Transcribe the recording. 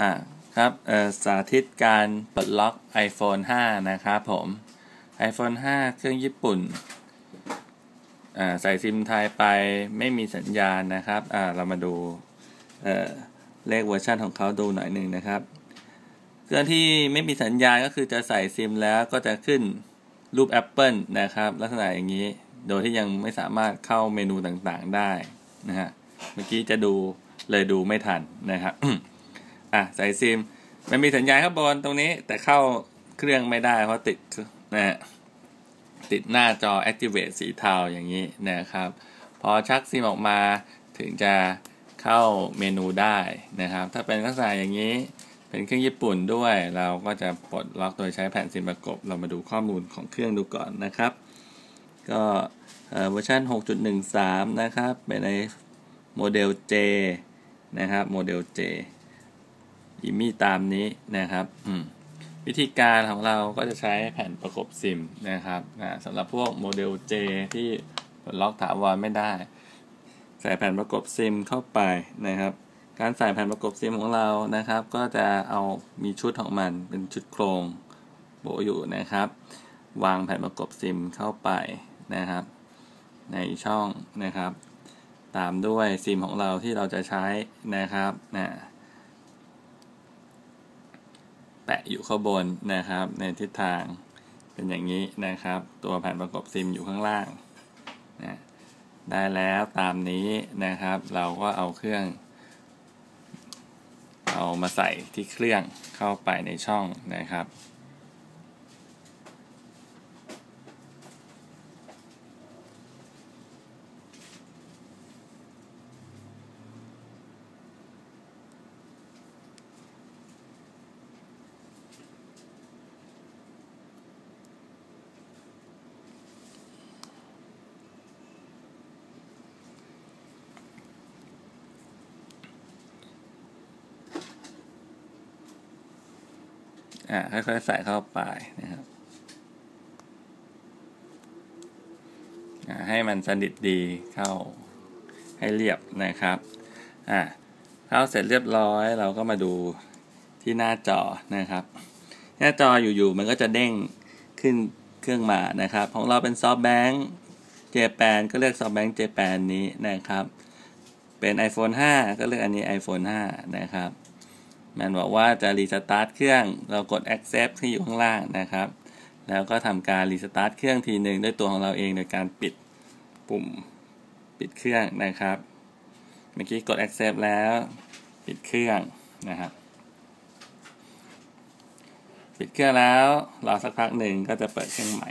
อ่าครับสาธิตการปลดล็อก iPhone 5 นะครับผม iPhone 5 เครื่องญี่ปุ่นใส่ซิมไทยไปไม่มีสัญญาณนะครับเรามาดูเเลขเวอร์ชันของเขาดูหน่อยหนึ่งนะครับ เครื่องที่ไม่มีสัญญาณก็คือจะใส่ซิมแล้วก็จะขึ้นรูป Apple นะครับ ลักษณะอย่างนี้โดยที่ยังไม่สามารถเข้าเมนูต่างๆได้นะฮะเมื่อกี้จะดูเลยดูไม่ทันนะครับ อะใส่ซิมมันมีสัญญาณข้างบนตรงนี้แต่เข้าเครื่องไม่ได้เพราะติดนะฮะติดหน้าจอ activate สีเทาอย่างนี้นะครับ พอชักซิมออกมาถึงจะเข้าเมนูได้นะครับ ถ้าเป็นลักษณะอย่างนี้เป็นเครื่องญี่ปุ่นด้วย เราก็จะปลดล็อกโดยใช้แผ่นซิมประกบ เรามาดูข้อมูลของเครื่องดูก่อนนะครับ ก็เวอร์ชัน6.13 นะครับ เป็นในโมเดล J นะครับ โมเดล J ยิมีตามนี้นะครับวิธีการของเราก็จะใช้แผ่นประกบซิมนะครับสำหรับพวกโมเดล J ที่ลดล็อกถาวรไม่ได้ ใส่แผ่นประกบซิมเข้าไปนะครับ การใส่แผ่นประกบซิมของเรานะครับ ก็จะเอามีชุดของมันเป็นชุดโครงโบอยู่นะครับ วางแผ่นประกบซิมเข้าไปนะครับ ในช่องนะครับ ตามด้วยซิมของเราที่เราจะใช้นะครับนะ แปะอยู่ข้างบนนะครับ ในทิศทางเป็นอย่างนี้นะครับ ตัวแผ่นประกบซิมอยู่ข้างล่างนะได้แล้วตามนี้นะครับ เราก็เอาเครื่อง เอามาใส่ที่เครื่องเข้าไปในช่องนะครับ อ่าค่อยๆใส่เข้าไปนะครับให้มันสนิทดีเข้าให้เรียบนะครับอ่าเข้าเสร็จเรียบร้อยเราก็มาดูที่หน้าจอนะครับ หน้าจออยู่ๆมันก็จะเด้งขึ้นเครื่องมานะครับ ของเราเป็นซอฟแบงค์เจแปนก็เลือกซอฟแบงค์เจแปนนี้นะครับ เป็น iPhone 5 ก็เลือกอันนี้ iPhone 5 นะครับ มันบอกว่าจะ restart เครื่อง เรากด accept ที่อยู่ข้างล่างนะครับ แล้วก็ทำการ restart เครื่องทีหนึ่งด้วยตัวของเราเองโดยการปิดปุ่มปิดเครื่องนะครับ เมื่อกี้กด accept แล้วปิดเครื่องนะครับ ปิดเครื่องแล้วรอสักพักหนึ่งก็จะเปิดเครื่องใหม่